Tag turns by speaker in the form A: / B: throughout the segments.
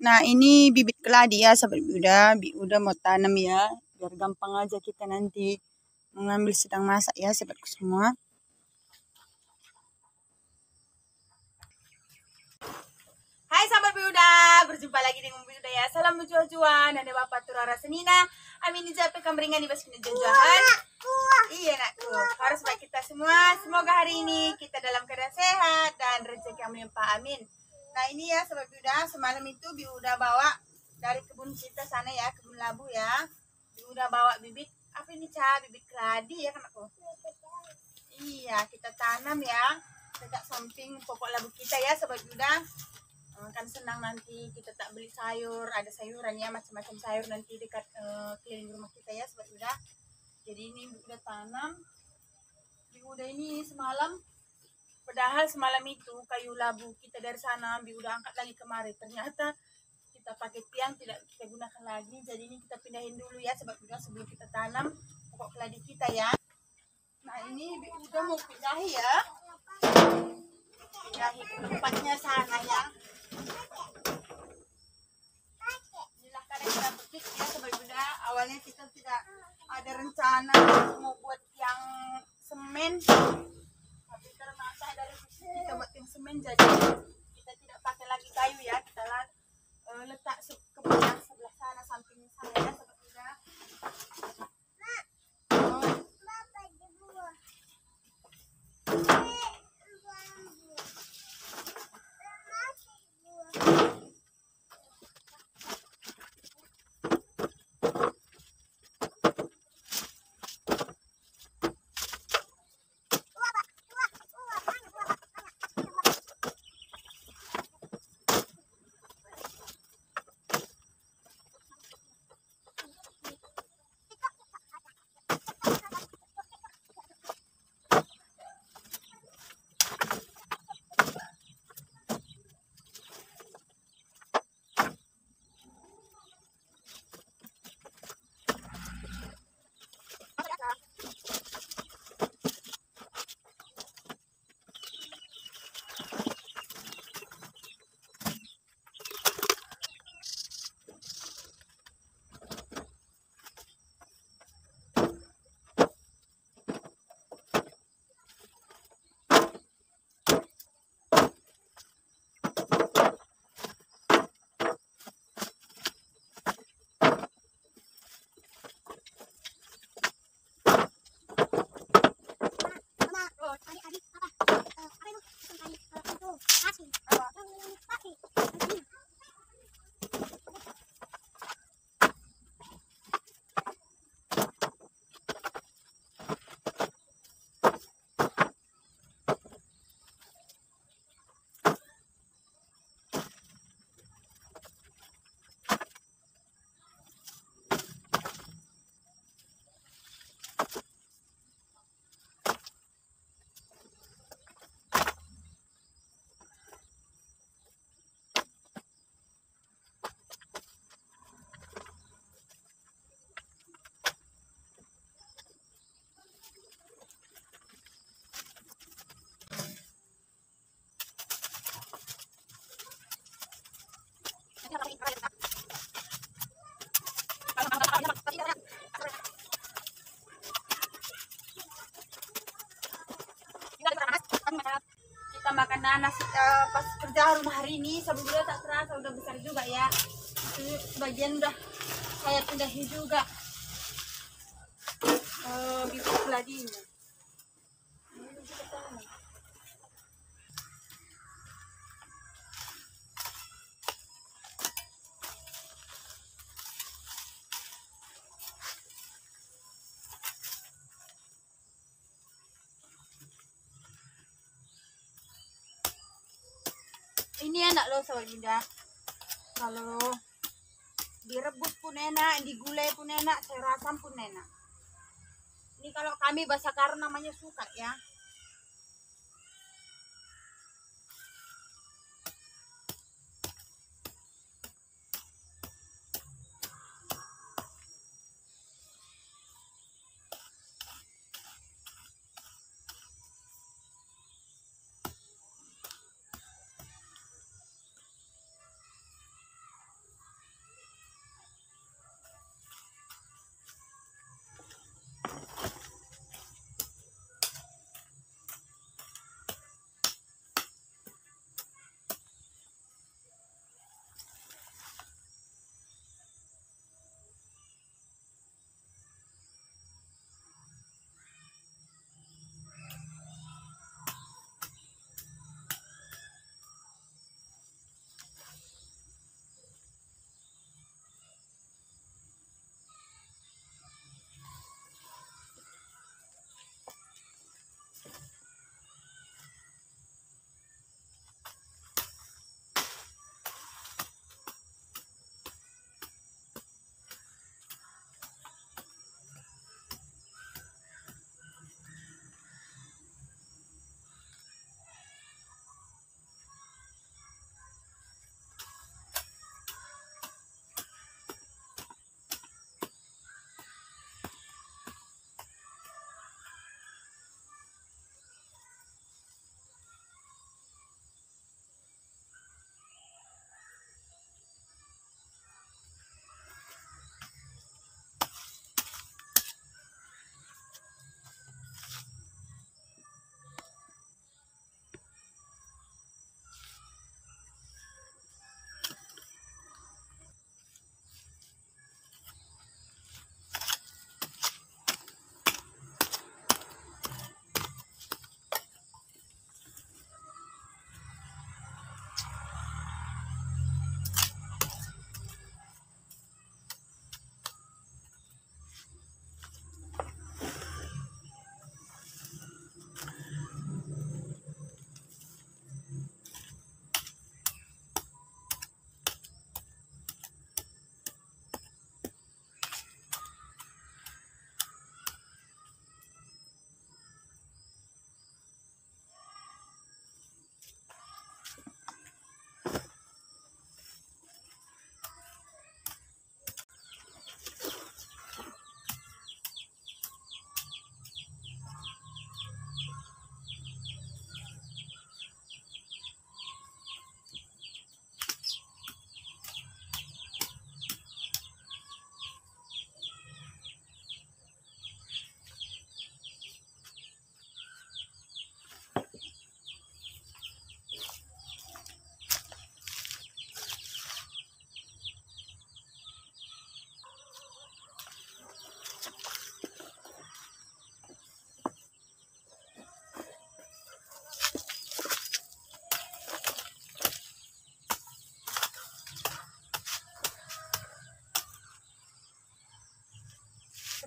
A: Nah, ini bibit keladi ya, sahabat udah, udah mau tanam ya, biar gampang aja kita nanti mengambil sedang masak ya, sahabatku semua. Hai sahabat Buda, berjumpa lagi dengan Buda ya. Salam jua-juan, ada Bapak Turara Senina. Amin ijape kameringan di baskin jajahan. Iya nakku, harus baik kita semua. Semoga hari ini kita dalam keadaan sehat dan rezeki yang melimpah. Amin. Nah ini ya sobat Yuda, semalam itu Bi udah bawa dari kebun kita sana ya, kebun labu ya. Bi udah bawa bibit, apa ini Ca? Bibit keladi ya kan aku? Iya, kita tanam ya. Dekat samping pokok labu kita ya sobat Yuda. Eh, kan senang nanti kita tak beli sayur, ada sayuran ya, macam-macam sayur nanti dekat uh, keliling rumah kita ya sobat Yuda. Jadi ini udah tanam. Bi udah ini semalam Padahal semalam itu kayu labu kita dari sana ambil udah angkat lagi kemari. Ternyata kita pakai tiang tidak kita gunakan lagi. Jadi ini kita pindahin dulu ya sebab udah sebelum kita tanam pokok keladi kita ya. Nah ini udah mau pindahi ya. Pindahi ke tempatnya sana ya. Inilah kalian kita petik ya sebab udah awalnya kita tidak ada rencana mau buat yang semen kita buat tim semen jadi kita tidak pakai lagi kayu ya. Kita uh, letak ke belakang sebelah sana samping sana nanas uh, pas kerja rumah hari ini sebelumnya tak terasa udah besar juga ya. Itu sebagian udah saya pindahin juga. Uh, bibit keladinya enak loh sobat kalau direbus pun enak digulai pun enak sayur asam pun enak. Ini kalau kami bahasa karena namanya suka ya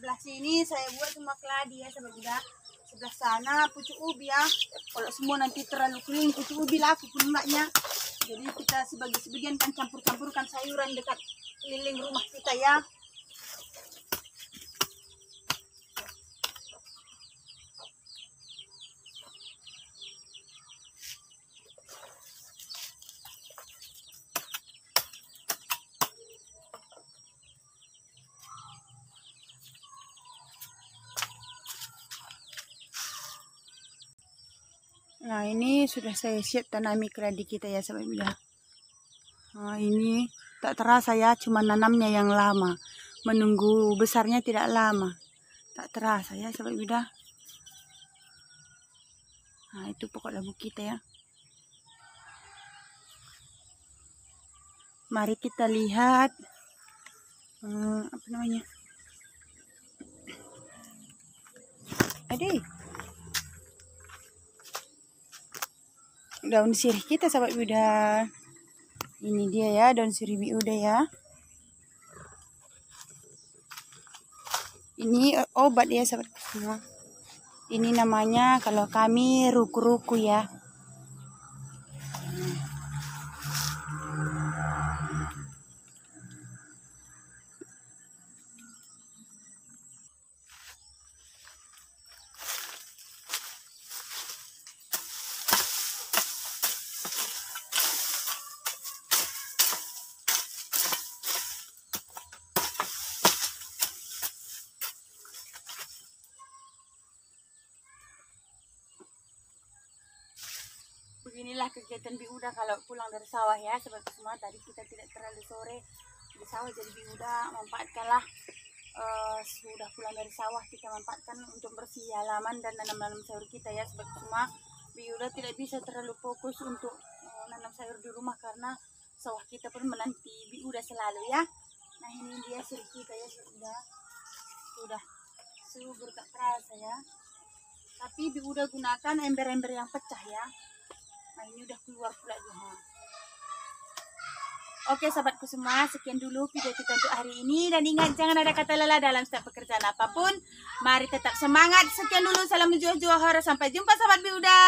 A: sebelah sini saya buat cuma keladi ya sahabat Buddha sebelah sana pucuk ubi ya. Kalau semua nanti terlalu kering pucuk ubi laku pun enggaknya. Jadi kita sebagai sebagian kan campur-campurkan sayuran dekat keliling rumah kita ya Nah ini sudah saya siap tanami keladi kita ya sahabat muda. Nah ini tak terasa ya cuma nanamnya yang lama. Menunggu besarnya tidak lama. Tak terasa ya sahabat muda. Nah itu pokok labu kita ya. Mari kita lihat hmm, apa namanya. Adik. Daun sirih kita sahabat Buddha ini dia ya daun sirih biuda ya. Ini obat ya sahabat. Semua ini namanya kalau kami ruku-ruku ya beginilah kegiatan biuda kalau pulang dari sawah ya seperti semua. Tadi kita tidak terlalu sore di sawah jadi biuda manfaatkanlah uh, sudah pulang dari sawah kita manfaatkan untuk bersih halaman dan nanam-nanam sayur kita ya seperti semua. Biuda tidak bisa terlalu fokus untuk uh, nanam sayur di rumah karena sawah kita pun menanti biuda selalu ya. Nah ini dia sirih kita ya sudah sudah subur tak terasa ya. Tapi biuda gunakan ember-ember yang pecah ya Nah, ini udah keluar pula juga. Oke sahabatku semua, sekian dulu video kita untuk hari ini. Dan ingat jangan ada kata lelah dalam setiap pekerjaan apa pun. Mari tetap semangat. Sekian dulu, salam jual jual Sampai jumpa sahabat Biuda.